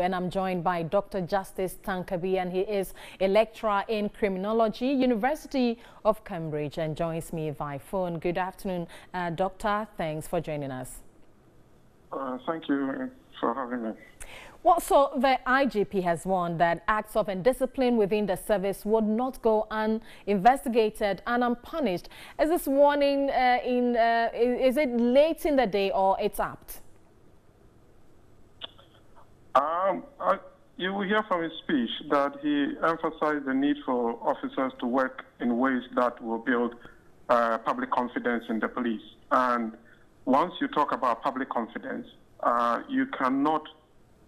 and I'm joined by Dr. Justice Tankebe and he is a lecturer in criminology, University of Cambridge and joins me via phone. Good afternoon, uh, Doctor. Thanks for joining us. Uh, thank you for having me. Well, so the IGP has warned that acts of indiscipline within the service would not go uninvestigated and unpunished. Is this warning uh, in, uh, is it late in the day or it's apt? Um, I, you will hear from his speech that he emphasized the need for officers to work in ways that will build uh, public confidence in the police. And once you talk about public confidence, uh, you cannot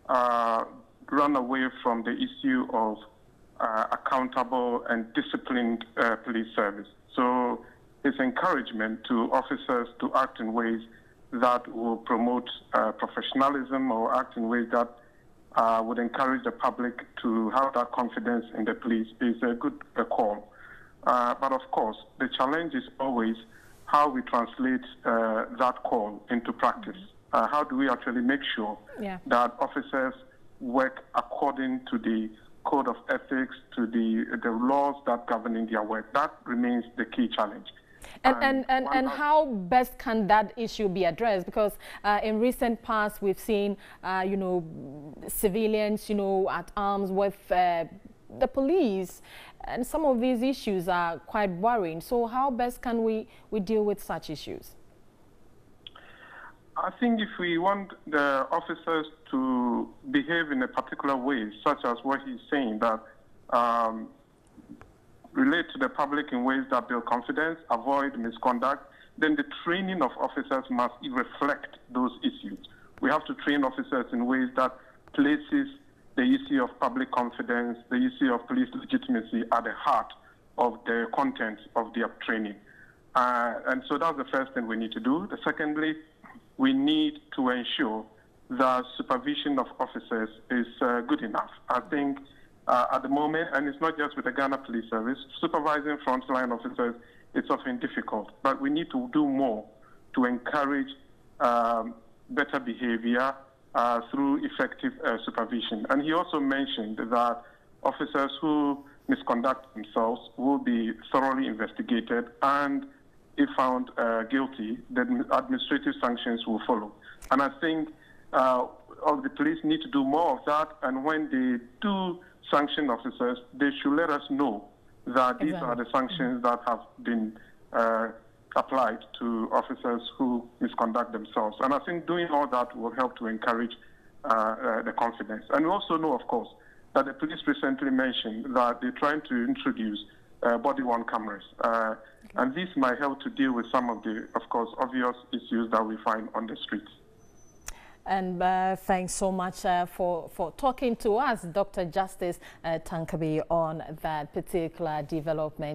uh, run away from the issue of uh, accountable and disciplined uh, police service. So his encouragement to officers to act in ways that will promote uh, professionalism or act in ways that uh, would encourage the public to have that confidence in the police is a good uh, call. Uh, but of course, the challenge is always how we translate uh, that call into practice. Uh, how do we actually make sure yeah. that officers work according to the code of ethics, to the, the laws that govern their work? That remains the key challenge. And, and, and, and, how best can that issue be addressed? Because uh, in recent past, we've seen, uh, you know, civilians, you know, at arms with uh, the police. And some of these issues are quite worrying. So how best can we, we deal with such issues? I think if we want the officers to behave in a particular way, such as what he's saying, that um, relate to the public in ways that build confidence, avoid misconduct, then the training of officers must reflect those issues. We have to train officers in ways that places the issue of public confidence, the issue of police legitimacy at the heart of the content of their training. Uh, and so that's the first thing we need to do. The secondly, we need to ensure that supervision of officers is uh, good enough. I think uh, at the moment, and it's not just with the Ghana Police Service, supervising frontline officers is often difficult, but we need to do more to encourage um, better behavior uh, through effective uh, supervision. And he also mentioned that officers who misconduct themselves will be thoroughly investigated and if found uh, guilty, then administrative sanctions will follow. And I think uh, the police need to do more of that. And when they do sanction officers, they should let us know that these exactly. are the sanctions that have been uh, applied to officers who misconduct themselves. And I think doing all that will help to encourage uh, uh, the confidence. And we also know, of course, that the police recently mentioned that they're trying to introduce uh, body-worn cameras. Uh, okay. And this might help to deal with some of the, of course, obvious issues that we find on the streets. And uh, thanks so much uh, for, for talking to us, Dr. Justice uh, Tankebe, on that particular development.